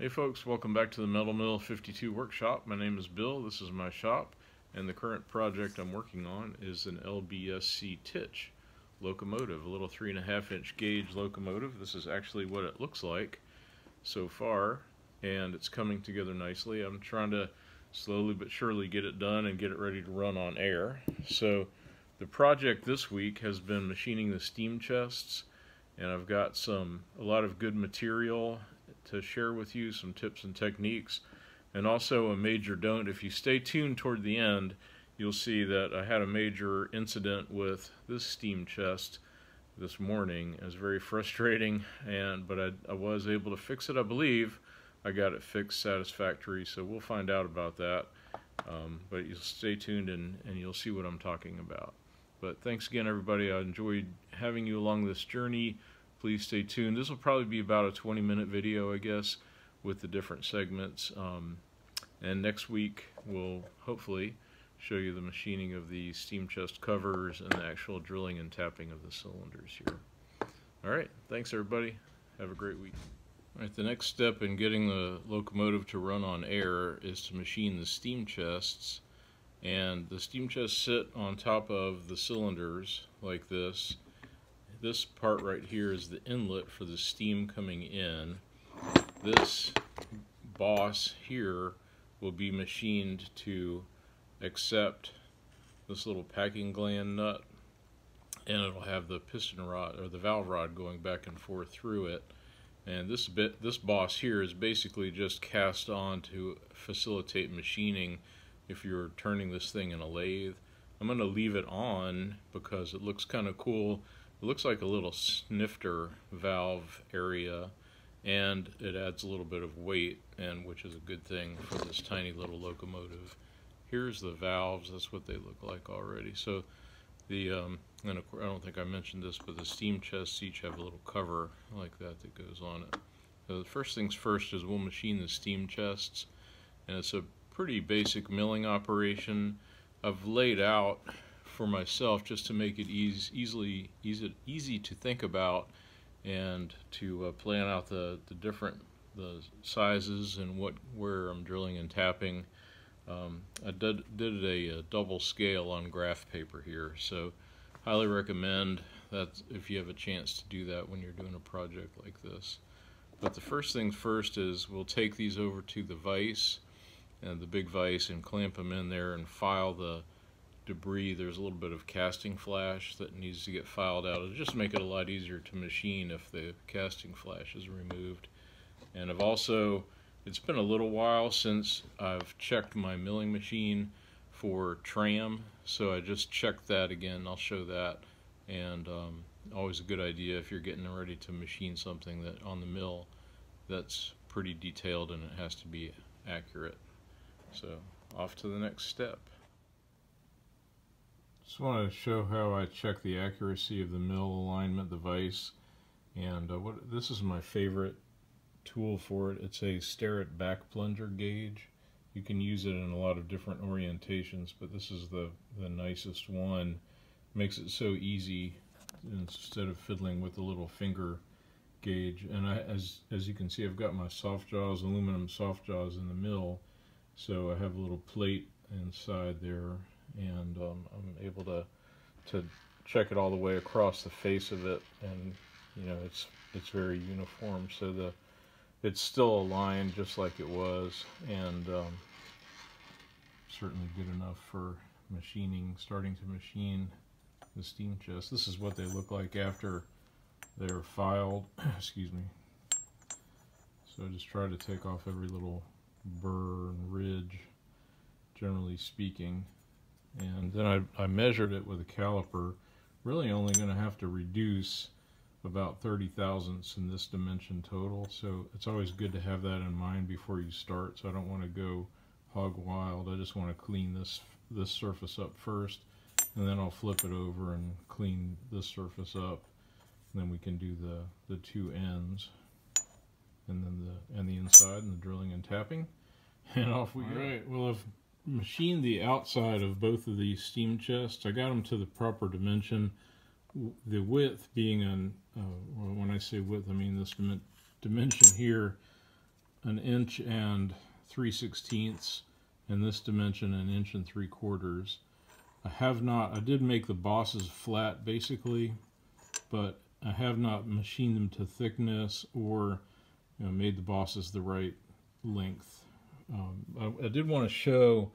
Hey folks, welcome back to the Metal Mill 52 workshop. My name is Bill, this is my shop, and the current project I'm working on is an LBSC Tich locomotive, a little three and a half inch gauge locomotive. This is actually what it looks like so far, and it's coming together nicely. I'm trying to slowly but surely get it done and get it ready to run on air. So the project this week has been machining the steam chests, and I've got some a lot of good material to share with you some tips and techniques and also a major don't. If you stay tuned toward the end, you'll see that I had a major incident with this steam chest this morning. It was very frustrating, and but I, I was able to fix it, I believe. I got it fixed satisfactory, so we'll find out about that. Um, but you'll stay tuned and, and you'll see what I'm talking about. But thanks again, everybody. I enjoyed having you along this journey please stay tuned. This will probably be about a 20 minute video, I guess, with the different segments. Um, and next week, we'll hopefully show you the machining of the steam chest covers and the actual drilling and tapping of the cylinders here. All right, thanks everybody. Have a great week. All right, the next step in getting the locomotive to run on air is to machine the steam chests. And the steam chests sit on top of the cylinders like this this part right here is the inlet for the steam coming in. This boss here will be machined to accept this little packing gland nut and it'll have the piston rod or the valve rod going back and forth through it. And this bit this boss here is basically just cast on to facilitate machining if you're turning this thing in a lathe. I'm going to leave it on because it looks kind of cool it looks like a little snifter valve area and it adds a little bit of weight and which is a good thing for this tiny little locomotive. Here's the valves, that's what they look like already. So the, um, and of course, I don't think I mentioned this, but the steam chests each have a little cover like that that goes on it. So the first things first is we'll machine the steam chests and it's a pretty basic milling operation. I've laid out for myself just to make it easy, easily easy, easy to think about and to uh, plan out the, the different the sizes and what where I'm drilling and tapping. Um, I did, did a, a, double scale on graph paper here, so highly recommend that if you have a chance to do that when you're doing a project like this. But the first thing first is we'll take these over to the vise and the big vise and clamp them in there and file the debris, there's a little bit of casting flash that needs to get filed out. It'll just make it a lot easier to machine if the casting flash is removed. And I've also, it's been a little while since I've checked my milling machine for tram, so I just checked that again. I'll show that. And um, always a good idea if you're getting ready to machine something that on the mill that's pretty detailed and it has to be accurate. So off to the next step. Just want to show how I check the accuracy of the mill alignment device. And uh, what this is my favorite tool for it. It's a Starrett back plunger gauge. You can use it in a lot of different orientations, but this is the, the nicest one. Makes it so easy instead of fiddling with the little finger gauge. And I, as, as you can see, I've got my soft jaws, aluminum soft jaws in the mill. So I have a little plate inside there and um, I'm able to to check it all the way across the face of it and you know it's it's very uniform. So the it's still aligned just like it was and um, certainly good enough for machining starting to machine the steam chest. This is what they look like after they're filed. Excuse me. So I just try to take off every little burr and ridge generally speaking and then I, I measured it with a caliper really only going to have to reduce about 30 thousandths in this dimension total. So it's always good to have that in mind before you start. So I don't want to go hog wild. I just want to clean this this surface up first and then I'll flip it over and clean this surface up. And then we can do the the two ends and then the and the inside and the drilling and tapping and off we All go. Right, well if machined the outside of both of these steam chests. I got them to the proper dimension. The width being on, uh, when I say width, I mean this dimension here an inch and 3 sixteenths and this dimension an inch and 3 quarters. I have not, I did make the bosses flat basically, but I have not machined them to thickness or you know, made the bosses the right length. Um, I, I, did want to show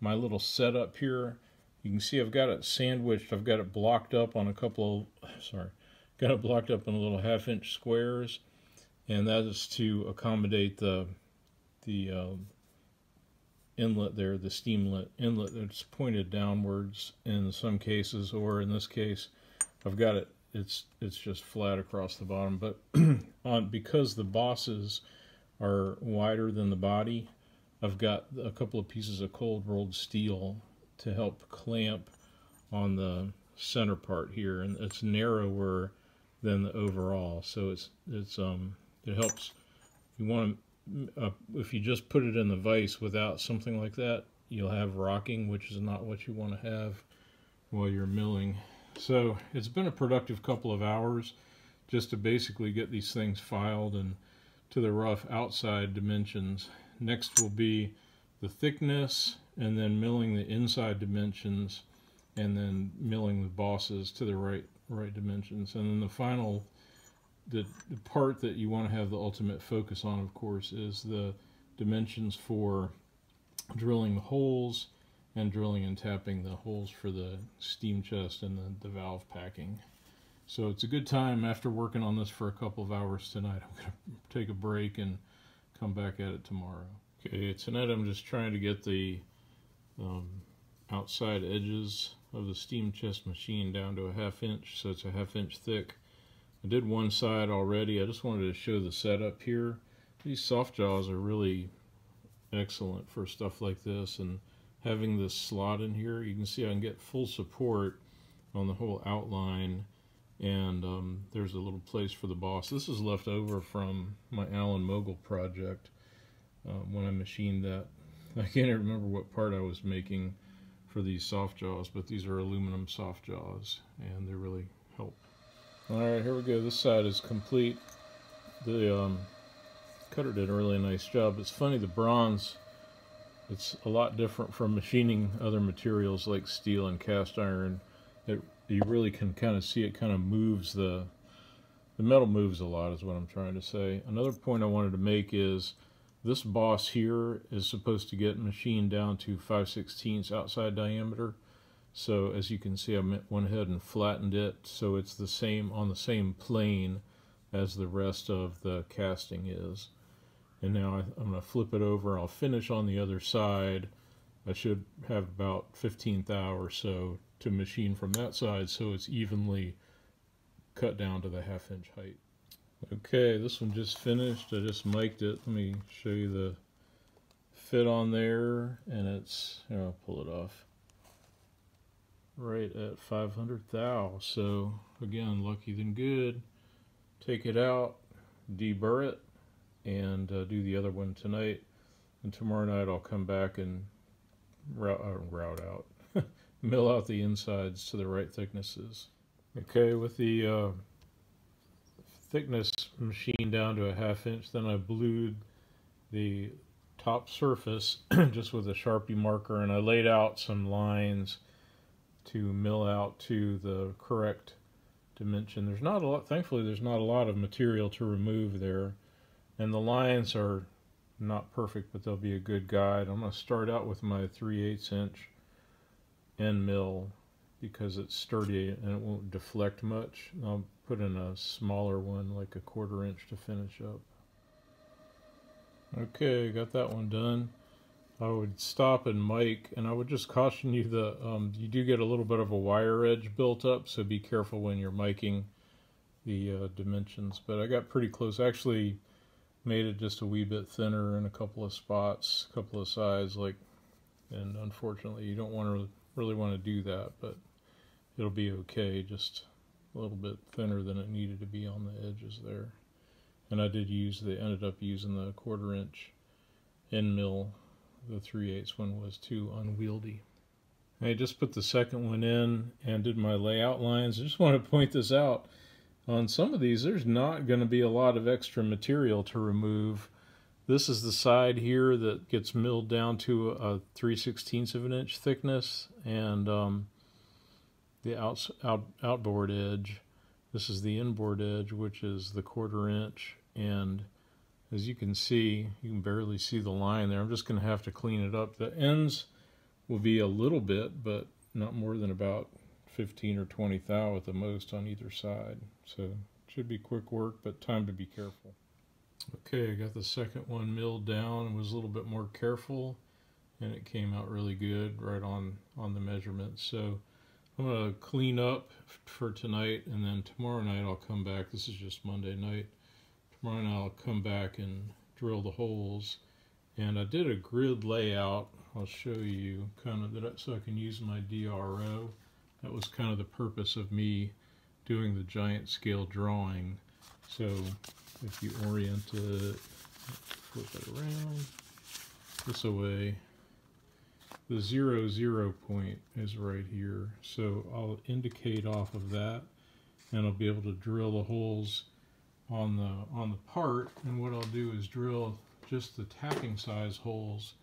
my little setup here. You can see I've got it sandwiched. I've got it blocked up on a couple of, sorry, got it blocked up in a little half inch squares. And that is to accommodate the, the uh, inlet there, the steamlet inlet that's pointed downwards in some cases, or in this case, I've got it, it's, it's just flat across the bottom. But on because the bosses are wider than the body, I've got a couple of pieces of cold rolled steel to help clamp on the center part here, and it's narrower than the overall, so it's it's um it helps. You want to uh, if you just put it in the vise without something like that, you'll have rocking, which is not what you want to have while you're milling. So it's been a productive couple of hours just to basically get these things filed and to the rough outside dimensions Next will be the thickness and then milling the inside dimensions and then milling the bosses to the right right dimensions. And then the final, the, the part that you want to have the ultimate focus on, of course, is the dimensions for drilling the holes and drilling and tapping the holes for the steam chest and the, the valve packing. So it's a good time after working on this for a couple of hours tonight. I'm going to take a break and come back at it tomorrow. Okay, tonight I'm just trying to get the um, outside edges of the steam chest machine down to a half inch, so it's a half inch thick. I did one side already. I just wanted to show the setup here. These soft jaws are really excellent for stuff like this, and having this slot in here, you can see I can get full support on the whole outline and um, there's a little place for the boss. This is left over from my Allen Mogul project uh, when I machined that. I can't remember what part I was making for these soft jaws, but these are aluminum soft jaws, and they really help. All right, here we go. This side is complete. The um, cutter did a really nice job. It's funny, the bronze, it's a lot different from machining other materials like steel and cast iron. It you really can kind of see it kind of moves the the metal moves a lot is what I'm trying to say. Another point I wanted to make is this boss here is supposed to get machined down to 5 16 outside diameter. So as you can see, I went ahead and flattened it so it's the same on the same plane as the rest of the casting is. And now I, am going to flip it over. I'll finish on the other side. I should have about 15th hour or so to machine from that side so it's evenly cut down to the half inch height. Okay, this one just finished. I just mic'd it. Let me show you the fit on there and it's, here I'll pull it off, right at 500 thou. So again, lucky than good. Take it out, deburr it, and uh, do the other one tonight. And tomorrow night I'll come back and route, uh, route out, mill out the insides to the right thicknesses. Okay, with the uh, thickness machine down to a half inch, then I blued the top surface just with a Sharpie marker and I laid out some lines to mill out to the correct dimension. There's not a lot, thankfully there's not a lot of material to remove there and the lines are not perfect but they'll be a good guide. I'm going to start out with my 3 8 inch end mill because it's sturdy and it won't deflect much. I'll put in a smaller one, like a quarter inch to finish up. Okay, got that one done. I would stop and mic, and I would just caution you that um, you do get a little bit of a wire edge built up, so be careful when you're miking the uh, dimensions. But I got pretty close. Actually, made it just a wee bit thinner in a couple of spots, a couple of sides, like, and unfortunately, you don't want to really want to do that, but it'll be okay, just a little bit thinner than it needed to be on the edges there. And I did use the, ended up using the quarter inch end mill. The 3 8 one was too unwieldy. I just put the second one in and did my layout lines. I just want to point this out. On some of these, there's not going to be a lot of extra material to remove. This is the side here that gets milled down to a 3 16ths of an inch thickness, and um, the out, out, outboard edge. This is the inboard edge, which is the quarter inch, and as you can see, you can barely see the line there. I'm just going to have to clean it up. The ends will be a little bit, but not more than about 15 or 20 thou at the most on either side. So should be quick work, but time to be careful. Okay, I got the second one milled down was a little bit more careful and it came out really good right on, on the measurement. So I'm going to clean up for tonight and then tomorrow night I'll come back. This is just Monday night. Tomorrow night I'll come back and drill the holes. And I did a grid layout. I'll show you kind of that so I can use my DRO. That was kind of the purpose of me doing the giant scale drawing. So if you orient it, flip it around. This way, the zero zero point is right here. So I'll indicate off of that and I'll be able to drill the holes on the on the part. And what I'll do is drill just the tapping size holes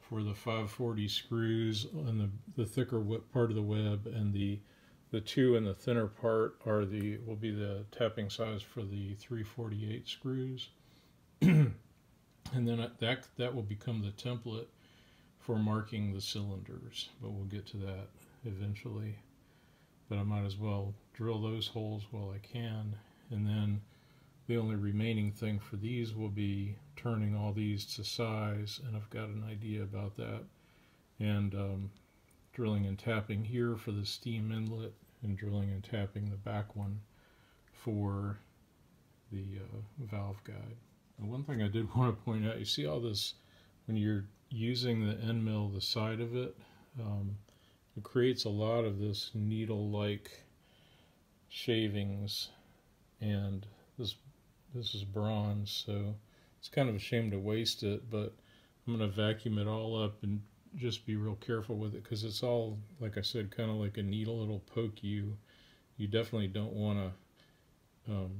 for the 540 screws on the, the thicker part of the web and the the two in the thinner part are the will be the tapping size for the 348 screws. and then that that will become the template for marking the cylinders, but we'll get to that eventually. But I might as well drill those holes while I can, and then the only remaining thing for these will be turning all these to size, and I've got an idea about that. And um, drilling and tapping here for the steam inlet and drilling and tapping the back one for the uh, valve guide. And one thing I did want to point out, you see all this, when you're using the end mill, the side of it, um, it creates a lot of this needle-like shavings and this this is bronze so it's kind of a shame to waste it but I'm going to vacuum it all up and just be real careful with it because it's all, like I said, kind of like a needle. It'll poke you. You definitely don't want to um,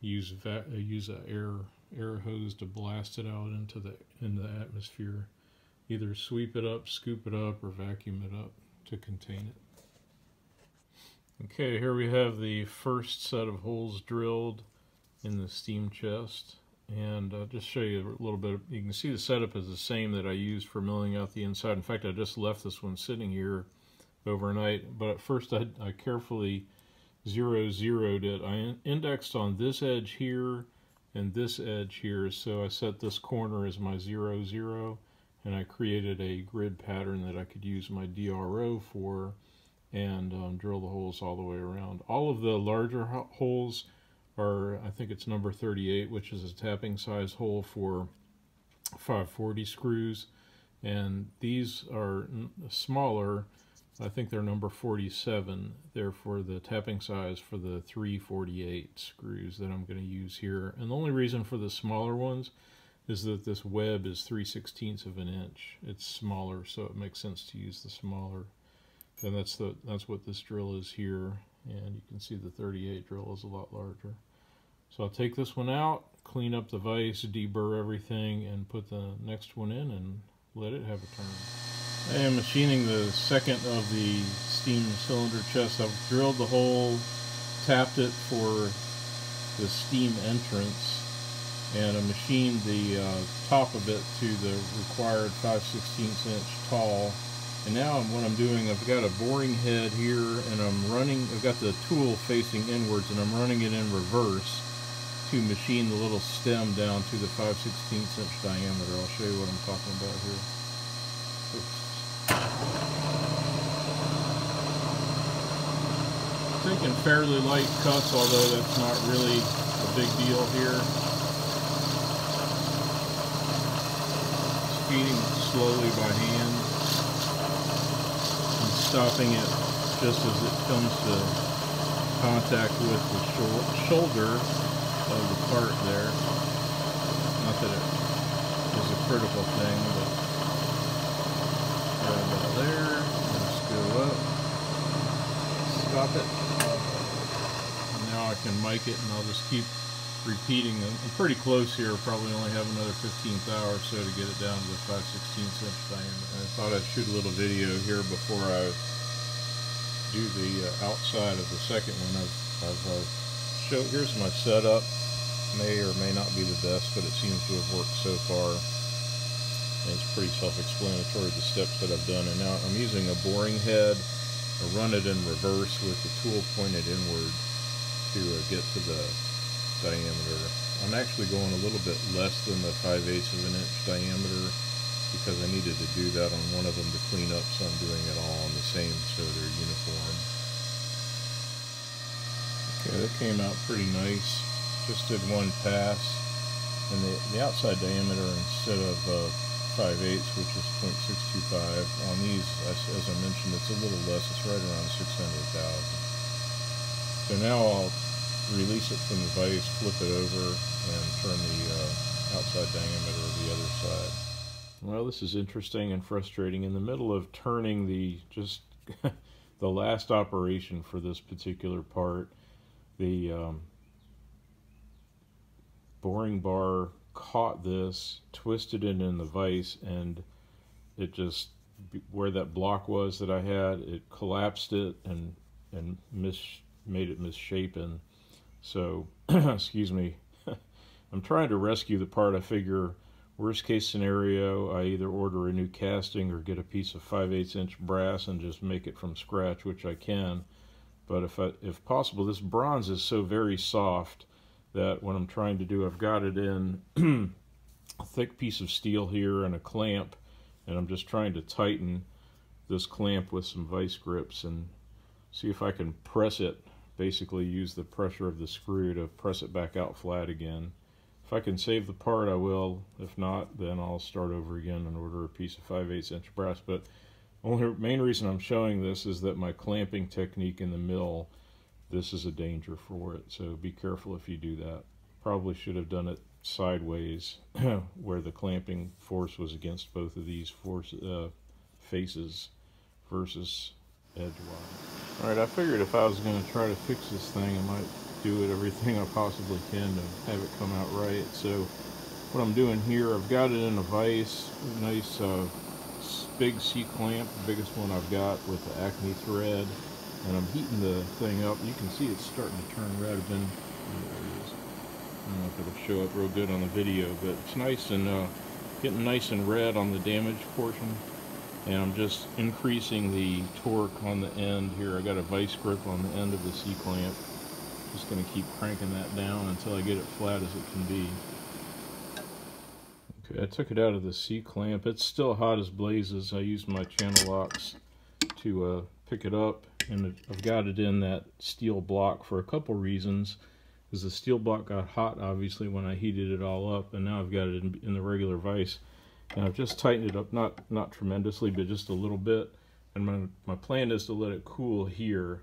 use va uh, use a air air hose to blast it out into the in the atmosphere. Either sweep it up, scoop it up, or vacuum it up to contain it. Okay, here we have the first set of holes drilled in the steam chest and I'll just show you a little bit. You can see the setup is the same that I used for milling out the inside. In fact, I just left this one sitting here overnight, but at first I, I carefully zero zeroed it. I indexed on this edge here and this edge here, so I set this corner as my zero zero, and I created a grid pattern that I could use my DRO for and um, drill the holes all the way around. All of the larger holes are, I think it's number 38, which is a tapping size hole for 540 screws. And these are smaller. I think they're number 47. They're for the tapping size for the 348 screws that I'm going to use here. And the only reason for the smaller ones is that this web is 3 16ths of an inch. It's smaller, so it makes sense to use the smaller. And that's the that's what this drill is here. And you can see the 38 drill is a lot larger. So I'll take this one out, clean up the vise, deburr everything, and put the next one in and let it have a turn. I am machining the second of the steam cylinder chests. I've drilled the hole, tapped it for the steam entrance, and I machined the uh, top of it to the required 5 16 inch tall. And now what I'm doing, I've got a boring head here, and I'm running, I've got the tool facing inwards, and I'm running it in reverse to machine the little stem down to the 5 16 inch diameter. I'll show you what I'm talking about here. Oops. Taking fairly light cuts, although that's not really a big deal here. Feeding slowly by hand and stopping it just as it comes to contact with the shoulder of the part there. Not that it is a critical thing, but there, just go up, stop it. And now I can mic it and I'll just keep repeating. I'm pretty close here. Probably only have another 15th hour or so to get it down to the 5 16 inch diameter. I thought I'd shoot a little video here before I do the uh, outside of the second one. I've, I've uh, show, here's my setup. May or may not be the best, but it seems to have worked so far. And it's pretty self-explanatory the steps that I've done. And now I'm using a boring head. I run it in reverse with the tool pointed inward to uh, get to the diameter. I'm actually going a little bit less than the 5 eighths of an inch diameter because I needed to do that on one of them to clean up, so I'm doing it all on the same so they're uniform. Okay, that came out pretty nice. Just did one pass. And the, the outside diameter instead of uh, 5 eighths, which is 0.625, on these, as, as, I mentioned, it's a little less. It's right around 600,000. So now I'll release it from the vise, flip it over, and turn the uh, outside diameter of the other side. Well, this is interesting and frustrating. In the middle of turning the just the last operation for this particular part, the um, boring bar caught this, twisted it in the vise, and it just where that block was that I had, it collapsed it and and mis made it misshapen. So, excuse me. I'm trying to rescue the part. I figure worst case scenario, I either order a new casting or get a piece of 5 8 inch brass and just make it from scratch, which I can. But if, I, if possible, this bronze is so very soft that what I'm trying to do, I've got it in a thick piece of steel here and a clamp, and I'm just trying to tighten this clamp with some vice grips and see if I can press it, basically use the pressure of the screw to press it back out flat again. If I can save the part, I will. If not, then I'll start over again and order a piece of 5 8 inch brass. But only main reason I'm showing this is that my clamping technique in the mill, this is a danger for it. So be careful if you do that. Probably should have done it sideways where the clamping force was against both of these force, uh, faces versus edgewise. Alright, I figured if I was going to try to fix this thing, I might do it everything I possibly can to have it come out right. So what I'm doing here, I've got it in a vise, nice uh, big C-clamp, the biggest one I've got with the Acme thread. And I'm heating the thing up. You can see it's starting to turn red. I've I don't know if it'll show up real good on the video, but it's nice and uh, getting nice and red on the damaged portion. And I'm just increasing the torque on the end here. I got a vice grip on the end of the C-clamp. Just going to keep cranking that down until I get it flat as it can be. Okay, I took it out of the C-clamp. It's still hot as blazes. I used my channel locks to uh, pick it up. And I've got it in that steel block for a couple reasons. Because the steel block got hot, obviously, when I heated it all up. And now I've got it in, in the regular vise. And I've just tightened it up, not, not tremendously, but just a little bit. And my, my plan is to let it cool here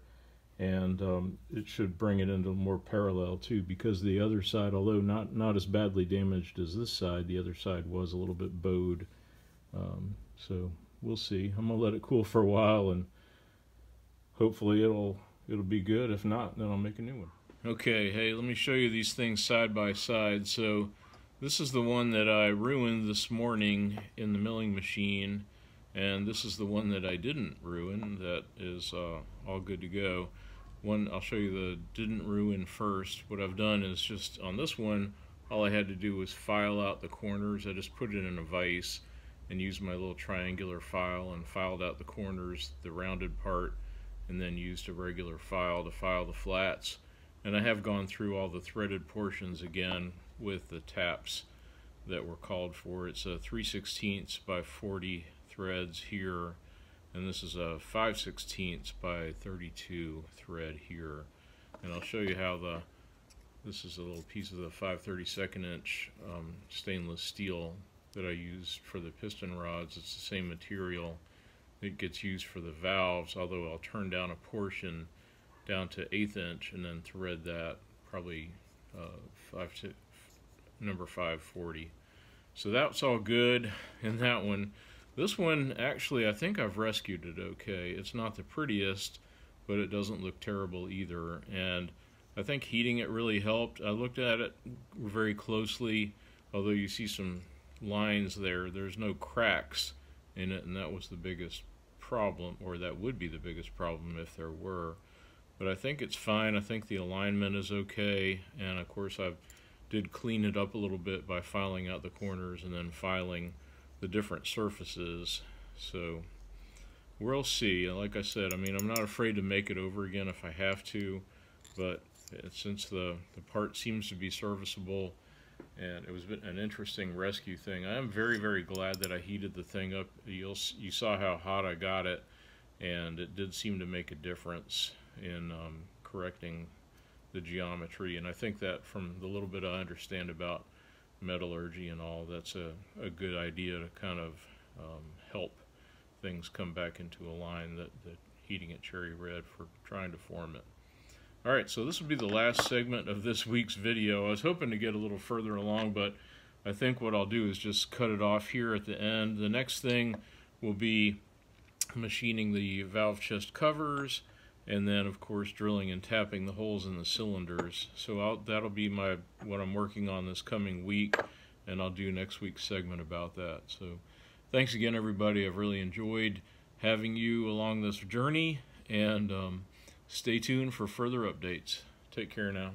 and um, it should bring it into more parallel too because the other side although not not as badly damaged as this side the other side was a little bit bowed. Um, so we'll see. I'm gonna let it cool for a while and hopefully it'll it'll be good. If not then I'll make a new one. Okay hey let me show you these things side by side. So this is the one that I ruined this morning in the milling machine and this is the one that I didn't ruin. That is uh, all good to go one I'll show you the didn't ruin first. What I've done is just on this one all I had to do was file out the corners. I just put it in a vise and used my little triangular file and filed out the corners the rounded part and then used a regular file to file the flats. And I have gone through all the threaded portions again with the taps that were called for. It's a 3 16 by 40 threads here and this is a 5 16ths by 32 thread here. And I'll show you how the this is a little piece of the 5 32nd inch um, stainless steel that I used for the piston rods. It's the same material. That gets used for the valves although I'll turn down a portion down to eighth inch and then thread that probably uh, five to number 540 so that's all good. In that one this one, actually, I think I've rescued it okay. It's not the prettiest, but it doesn't look terrible either. And I think heating it really helped. I looked at it very closely, although you see some lines there. There's no cracks in it, and that was the biggest problem, or that would be the biggest problem if there were. But I think it's fine. I think the alignment is okay, and of course I did clean it up a little bit by filing out the corners and then filing the different surfaces. So we'll see. Like I said, I mean, I'm not afraid to make it over again if I have to, but since the, the part seems to be serviceable, and it was an interesting rescue thing. I am very, very glad that I heated the thing up. You'll, you saw how hot I got it, and it did seem to make a difference in um, correcting the geometry. And I think that from the little bit I understand about metallurgy and all, that's a, a good idea to kind of um, help things come back into a line that, that heating it cherry red for trying to form it. Alright, so this will be the last segment of this week's video. I was hoping to get a little further along, but I think what I'll do is just cut it off here at the end. The next thing will be machining the valve chest covers, and then of course drilling and tapping the holes in the cylinders. So I'll, that'll be my what I'm working on this coming week, and I'll do next week's segment about that. So thanks again, everybody. I've really enjoyed having you along this journey, and um, stay tuned for further updates. Take care now.